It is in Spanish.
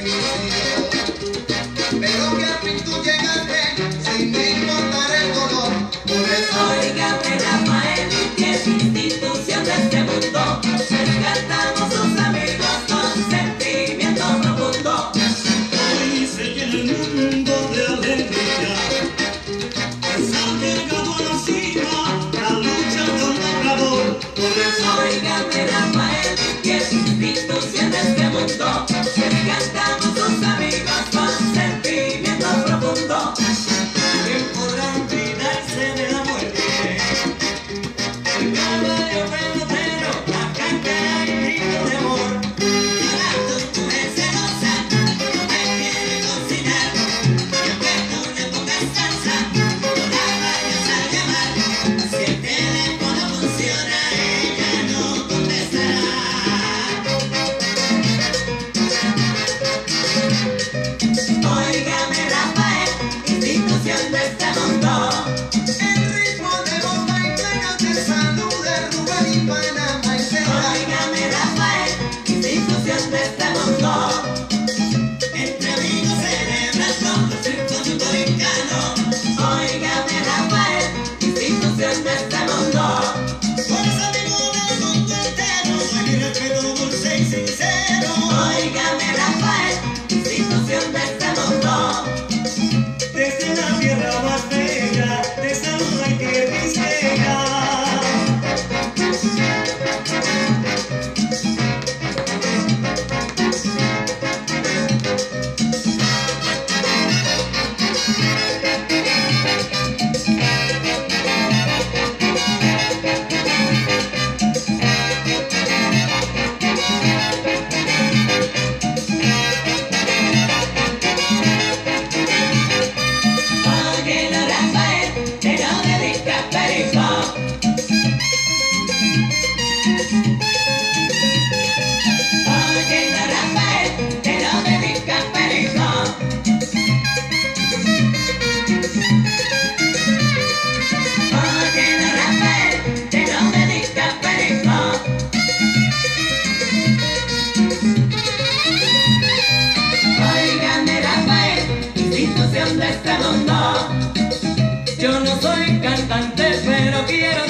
Thank you. Yo no soy cantante, pero quiero oír el sentir de tus amigos.